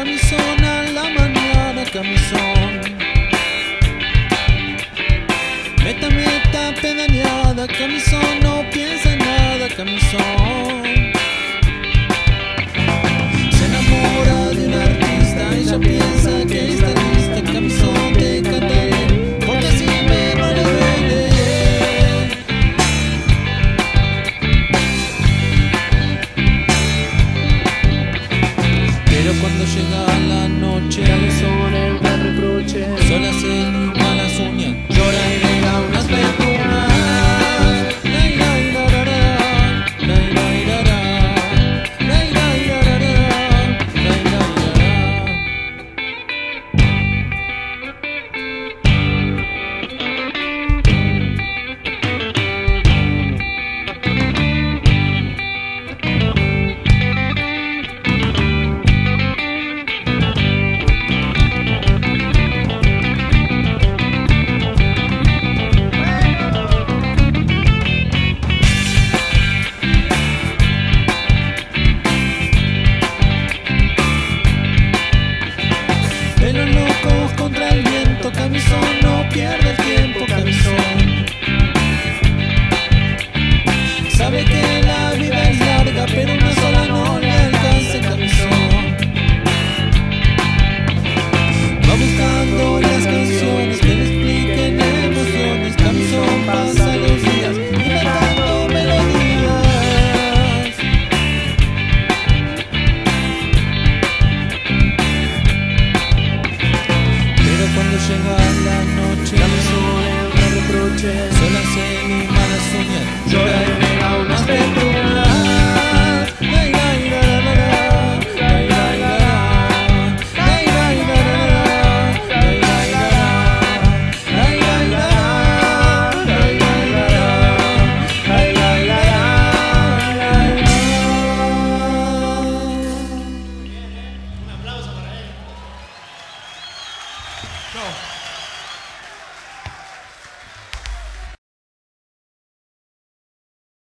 essa missão a la noche. Ya le sobra el reproche. Sola se y mala uñas. Llora y regala.